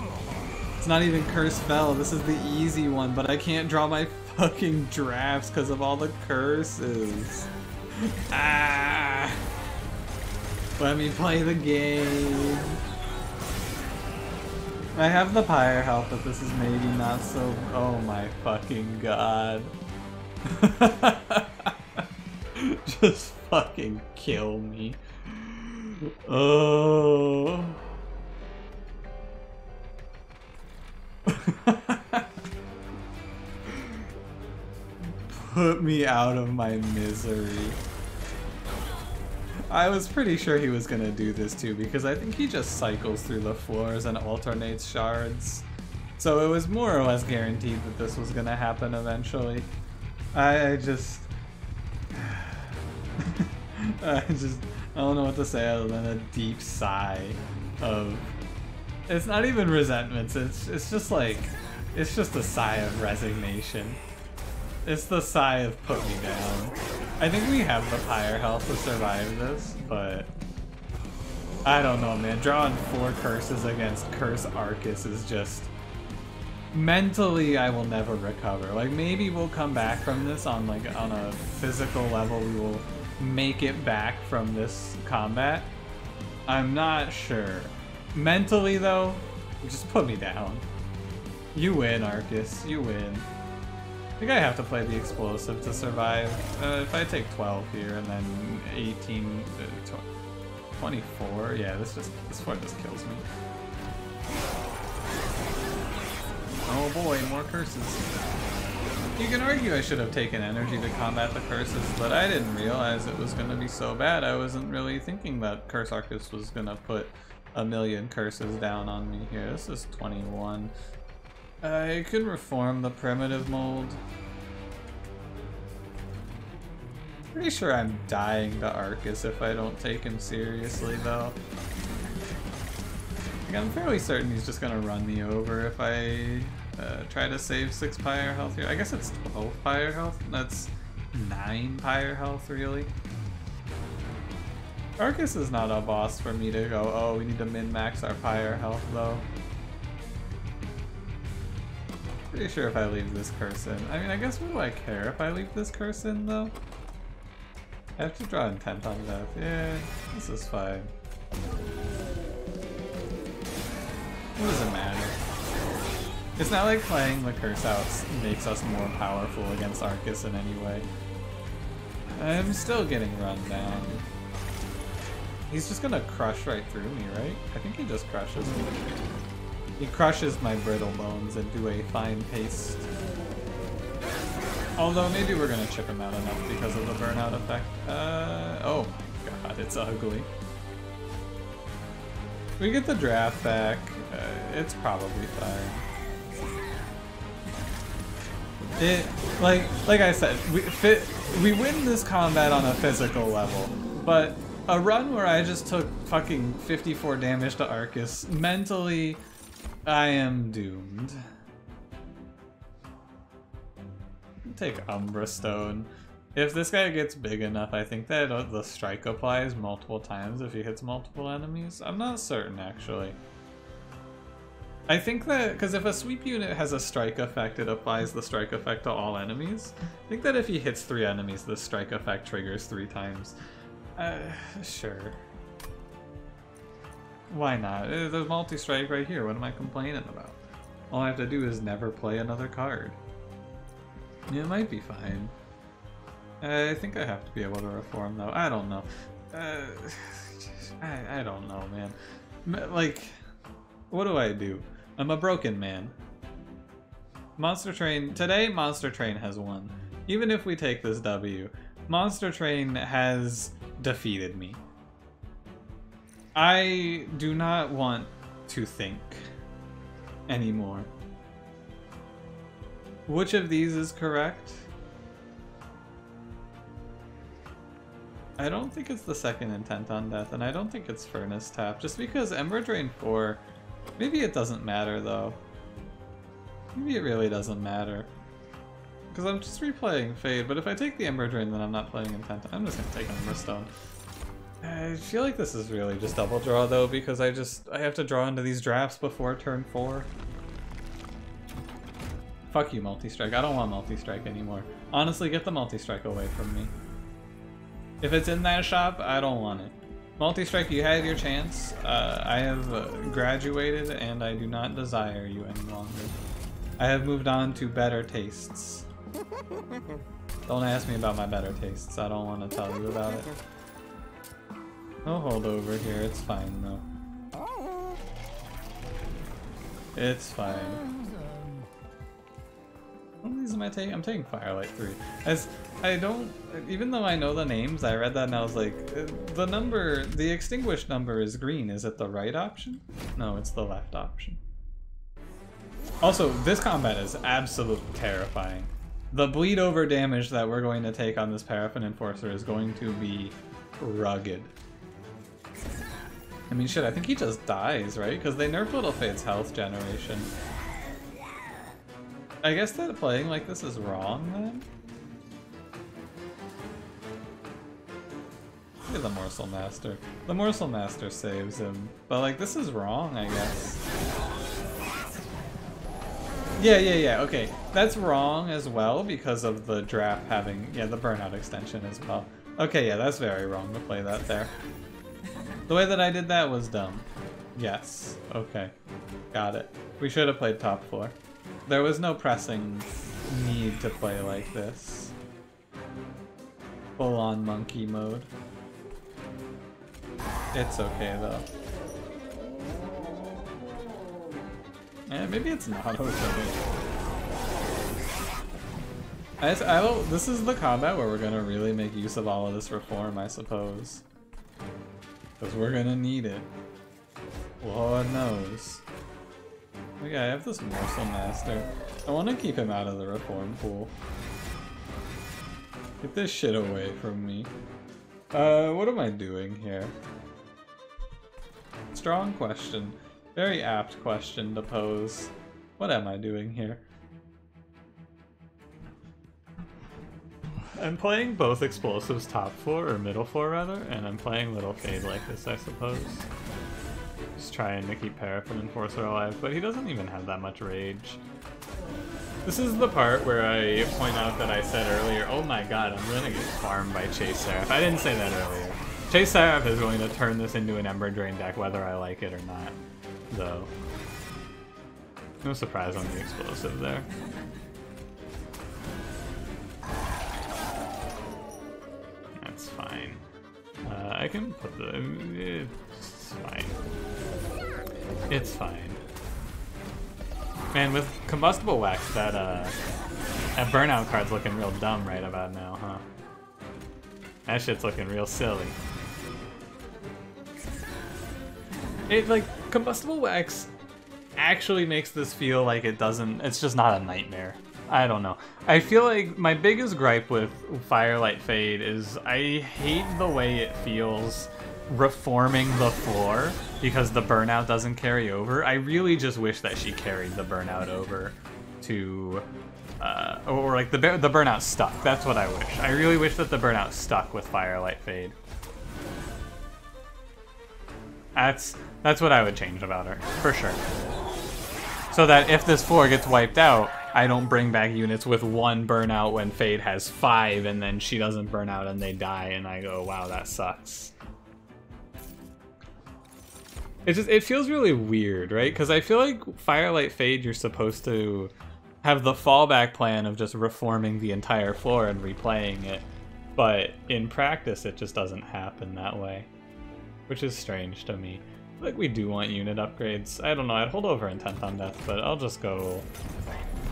It's not even Curse Fel, this is the easy one, but I can't draw my fucking drafts because of all the curses. ah! Let me play the game. I have the pyre health, but this is maybe not so... Oh my fucking god. Just fucking kill me. Oh... Put me out of my misery. I was pretty sure he was gonna do this too because I think he just cycles through the floors and alternates shards. So it was more or less guaranteed that this was gonna happen eventually. I, just... I just... I don't know what to say other than a deep sigh of it's not even resentments. It's it's just like it's just a sigh of resignation. It's the sigh of put me down. I think we have the pyre health to survive this, but I don't know, man. Drawing four curses against Curse Arcus is just mentally I will never recover. Like maybe we'll come back from this on like on a physical level. We will make it back from this combat. I'm not sure. Mentally, though, just put me down. You win, Arcus. You win. I think I have to play the explosive to survive. Uh, if I take 12 here and then 18, uh, 24, yeah, this just this fight just kills me. Oh boy, more curses. You can argue I should have taken energy to combat the curses, but I didn't realize it was going to be so bad. I wasn't really thinking that Curse Arcus was going to put a million curses down on me here. This is 21. I can reform the primitive mold. Pretty sure I'm dying to Arcus if I don't take him seriously, though. Like, I'm fairly certain he's just gonna run me over if I uh, try to save 6 pyre health here. I guess it's 12 pyre health? That's 9 pyre health, really? Arcus is not a boss for me to go, oh, we need to min-max our pyre health, though. Pretty sure if I leave this curse in. I mean, I guess what do I care if I leave this curse in, though? I have to draw intent on death. Yeah, this is fine. What does it matter? It's not like playing the curse out makes us more powerful against Arcus in any way. I'm still getting run down. He's just gonna crush right through me, right? I think he just crushes me. He crushes my brittle bones do a fine paste. Although maybe we're gonna chip him out enough because of the burnout effect. Uh, oh my god, it's ugly. We get the draft back. Uh, it's probably fine. It like like I said, we fit, we win this combat on a physical level, but a run where I just took fucking 54 damage to Arcus, mentally, I am doomed. take Umbra Stone. If this guy gets big enough, I think that the strike applies multiple times if he hits multiple enemies. I'm not certain, actually. I think that, because if a sweep unit has a strike effect, it applies the strike effect to all enemies. I think that if he hits three enemies, the strike effect triggers three times. Uh, sure. Why not? Uh, there's multi-strike right here, what am I complaining about? All I have to do is never play another card. It might be fine. I think I have to be able to reform though. I don't know. Uh, I, I don't know, man. Like, what do I do? I'm a broken man. Monster Train, today Monster Train has won. Even if we take this W, Monster Train has defeated me. I do not want to think anymore. Which of these is correct? I don't think it's the second intent on death, and I don't think it's furnace tap, just because Ember Drain 4, maybe it doesn't matter though. Maybe it really doesn't matter. Because I'm just replaying Fade, but if I take the Ember Drain, then I'm not playing intent. I'm just gonna take Ember Stone. I feel like this is really just double draw though, because I just, I have to draw into these drafts before turn 4. Fuck you, multi-strike. I don't want multi-strike anymore. Honestly, get the multi-strike away from me. If it's in that shop, I don't want it. Multi-strike, you had your chance. Uh, I have uh, graduated and I do not desire you any longer. I have moved on to better tastes. Don't ask me about my better tastes. I don't want to tell you about it. No hold over here. It's fine though. It's fine. What these am I taking? I'm taking Firelight 3. As I don't, even though I know the names, I read that and I was like, uh, the number, the extinguished number is green. Is it the right option? No, it's the left option. Also, this combat is absolutely terrifying. The bleed over damage that we're going to take on this Paraffin Enforcer is going to be rugged. I mean, shit, I think he just dies, right? Because they nerfed Little Fade's health generation. I guess that playing like this is wrong then? At the Morsel Master. The Morsel Master saves him. But like this is wrong, I guess. Yeah, yeah, yeah, okay. That's wrong as well because of the draft having, yeah, the burnout extension as well. Okay, yeah, that's very wrong to play that there. The way that I did that was dumb. Yes, okay. Got it. We should have played top four. There was no pressing need to play like this. Full on monkey mode. It's okay though. Eh, maybe it's not okay. I, I this is the combat where we're gonna really make use of all of this reform, I suppose. Because we're gonna need it. Lord knows. Okay, I have this Morsel Master. I want to keep him out of the reform pool. Get this shit away from me. Uh, what am I doing here? Strong question. Very apt question to pose. What am I doing here? I'm playing both explosives top floor, or middle floor rather, and I'm playing Little Fade like this, I suppose. Just trying to keep Paraffin Enforcer alive, but he doesn't even have that much rage. This is the part where I point out that I said earlier, oh my god, I'm gonna get farmed by Chaste Seraph. I didn't say that earlier. Chaste Seraph is going to turn this into an Ember Drain deck whether I like it or not, though. No surprise on the explosive there. I can put the... It's fine. It's fine. Man, with combustible wax, that uh, that burnout card's looking real dumb right about now, huh? That shit's looking real silly. It like combustible wax actually makes this feel like it doesn't. It's just not a nightmare. I don't know. I feel like my biggest gripe with Firelight Fade is I hate the way it feels reforming the floor because the burnout doesn't carry over. I really just wish that she carried the burnout over to, uh, or like the the burnout stuck. That's what I wish. I really wish that the burnout stuck with Firelight Fade. That's that's what I would change about her for sure. So that if this floor gets wiped out, I don't bring back units with one burnout when Fade has five, and then she doesn't burn out and they die, and I go, wow, that sucks. It just it feels really weird, right? Because I feel like Firelight Fade, you're supposed to have the fallback plan of just reforming the entire floor and replaying it, but in practice, it just doesn't happen that way, which is strange to me. Like we do want unit upgrades. I don't know. I'd hold over Intent on Death, but I'll just go.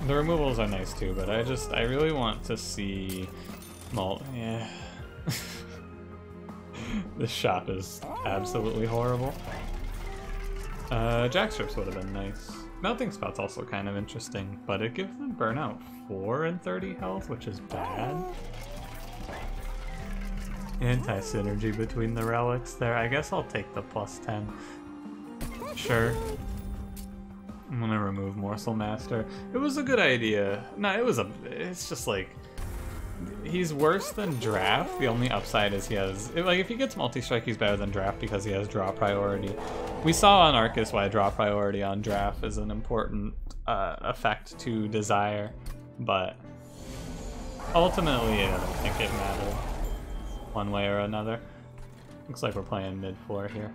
The removals are nice too, but I just I really want to see malt. Yeah. this shop is absolutely horrible. Uh, Jackstrips would have been nice. Melting Spot's also kind of interesting, but it gives them Burnout 4 and 30 health, which is bad. Anti-synergy between the relics there. I guess I'll take the plus 10. Sure. I'm gonna remove Morsel Master. It was a good idea. No, it was a... It's just like he's worse than Draft. The only upside is he has like if he gets multi-strike, he's better than Draft because he has draw priority. We saw on Arcus why draw priority on Draft is an important uh, effect to Desire, but ultimately I don't think it matters one way or another. Looks like we're playing mid four here.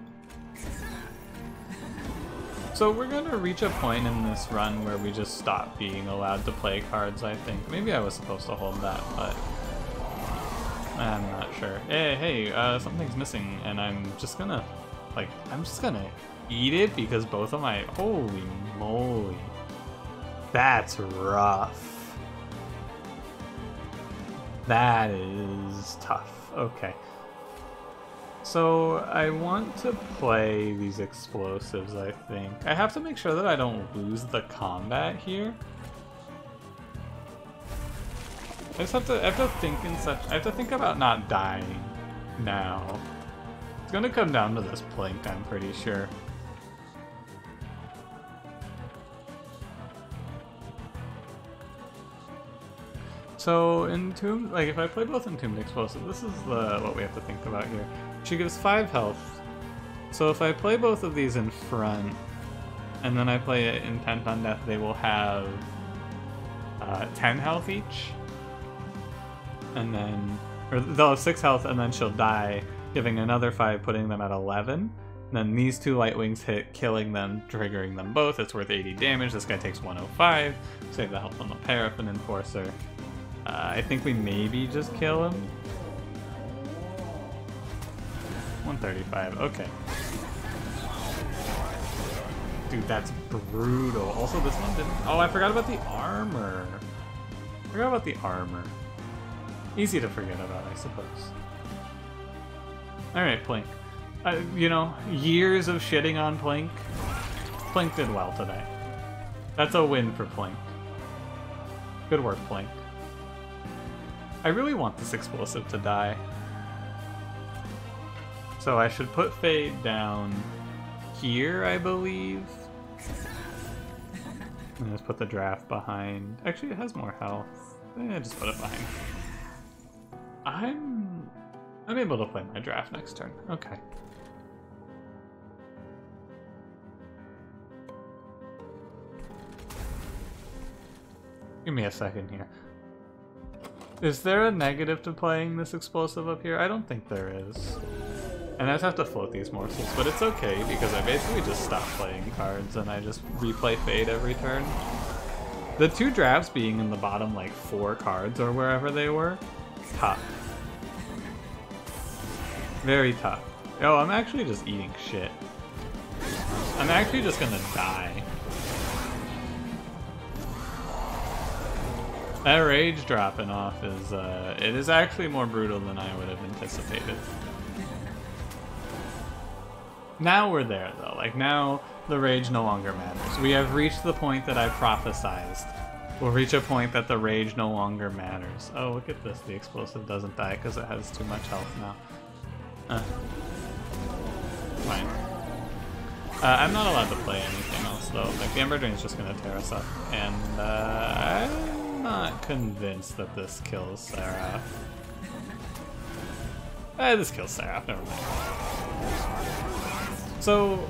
So we're gonna reach a point in this run where we just stop being allowed to play cards, I think. Maybe I was supposed to hold that, but I'm not sure. Hey, hey, uh, something's missing, and I'm just gonna, like, I'm just gonna eat it because both of my, holy moly. That's rough. That is tough. Okay. So I want to play these explosives, I think. I have to make sure that I don't lose the combat here. I just have to I have to think in such I have to think about not dying now. It's gonna come down to this plank, I'm pretty sure. So Entomb, like if I play both Entombed Explosive, this is the what we have to think about here. She gives 5 health. So if I play both of these in front, and then I play it Intent on Death, they will have uh, 10 health each. And then, or they'll have 6 health, and then she'll die, giving another 5, putting them at 11. And then these two light wings hit, killing them, triggering them both. It's worth 80 damage. This guy takes 105. Save the health on the Paraffin Enforcer. Uh, I think we maybe just kill him. 135, okay. Dude, that's brutal. Also, this one didn't... Oh, I forgot about the armor. I forgot about the armor. Easy to forget about, I suppose. Alright, Plink. Uh, you know, years of shitting on Plink. Plink did well today. That's a win for Plink. Good work, Plink. I really want this explosive to die. So I should put Fade down here, I believe. And just put the draft behind. Actually, it has more health. Yeah, just put it behind. I'm... I'm able to play my draft next turn. Okay. Give me a second here. Is there a negative to playing this explosive up here? I don't think there is. And I just have to float these morsels, but it's okay because I basically just stop playing cards and I just replay Fade every turn. The two drafts being in the bottom like four cards or wherever they were, tough. Very tough. Oh, I'm actually just eating shit. I'm actually just gonna die. That rage dropping off is, uh, it is actually more brutal than I would have anticipated. Now we're there, though. Like, now the rage no longer matters. We have reached the point that I prophesized. We'll reach a point that the rage no longer matters. Oh, look at this. The explosive doesn't die because it has too much health now. Uh, fine. Uh, I'm not allowed to play anything else, though. Like, the Ember Drain's just going to tear us up. And, uh, I'm not convinced that this kills Seraph. Eh, this kills Seraph, never mind. So,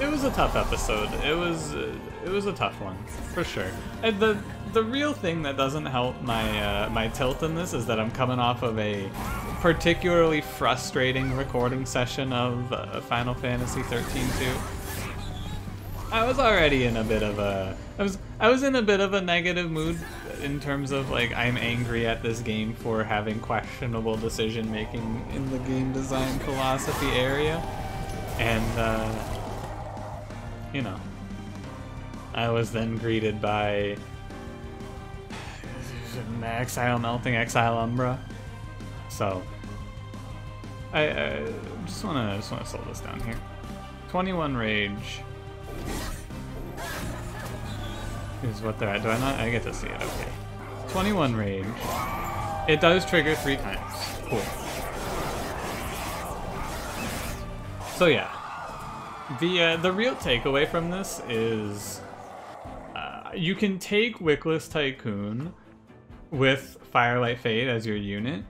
it was a tough episode. It was uh, it was a tough one for sure. And the the real thing that doesn't help my uh, my tilt in this is that I'm coming off of a particularly frustrating recording session of uh, Final Fantasy 13 2. I was already in a bit of a I was I was in a bit of a negative mood in terms of like I'm angry at this game for having questionable decision making in the game design philosophy area. And uh you know, I was then greeted by Exile Melting, Exile Umbra. So, I, I just wanna just wanna slow this down here. 21 Rage is what they're at. Do I not? I get to see it. Okay. 21 range. It does trigger three times. Cool. So yeah, the uh, the real takeaway from this is uh, you can take Wickless Tycoon with Firelight Fade as your unit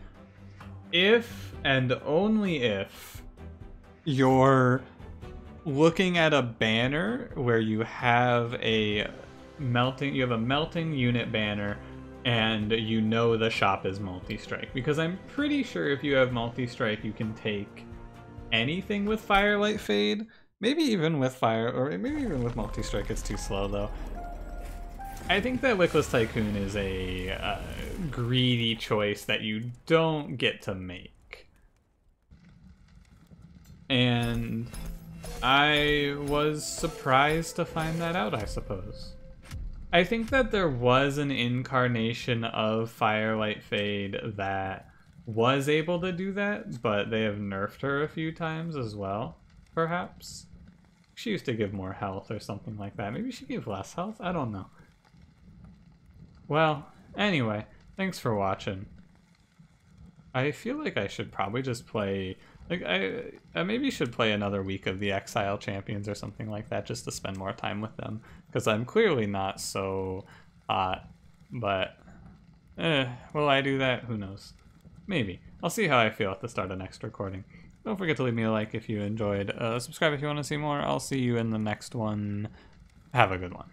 if and only if you're looking at a banner where you have a melting you have a melting unit banner and you know the shop is multi-strike because I'm pretty sure if you have multi-strike you can take anything with Firelight Fade Maybe even with fire, or maybe even with multi-strike it's too slow though. I think that Wickless Tycoon is a uh, greedy choice that you don't get to make. And I was surprised to find that out, I suppose. I think that there was an incarnation of Firelight Fade that was able to do that, but they have nerfed her a few times as well, perhaps. She used to give more health or something like that. Maybe she gave less health? I don't know. Well, anyway, thanks for watching. I feel like I should probably just play... Like, I, I maybe should play another week of the Exile Champions or something like that just to spend more time with them. Because I'm clearly not so hot. But, eh, will I do that? Who knows. Maybe. I'll see how I feel at the start of next recording. Don't forget to leave me a like if you enjoyed. Uh, subscribe if you want to see more. I'll see you in the next one. Have a good one.